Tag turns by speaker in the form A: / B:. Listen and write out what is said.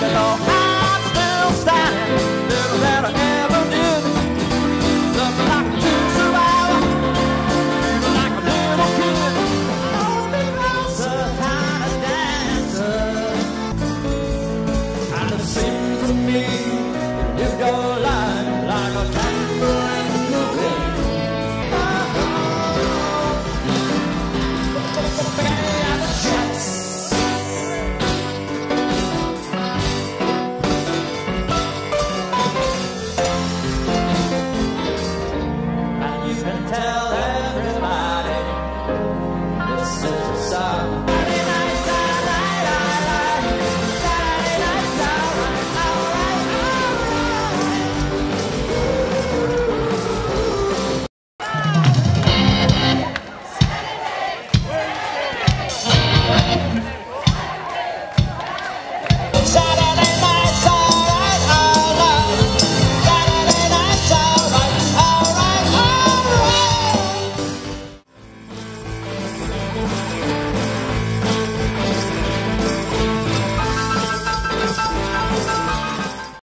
A: Know and tell everybody this is a song.